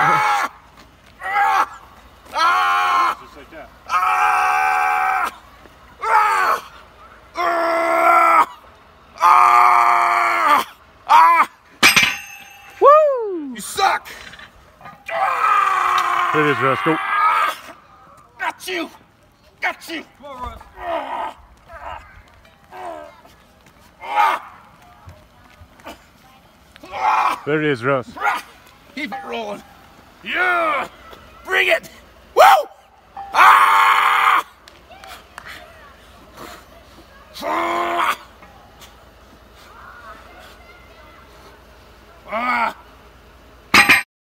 Ah! Ah! Ah! Just like that. Ah! Ah! Ah! Ah! Ah! Woo! You suck! Ah! There it is, Russ. Go. Got you! Got you! Come on, Russ. There it is, Russ. Keep it rolling. Yeah! Bring it! Woo! Ah! Ah! Ah!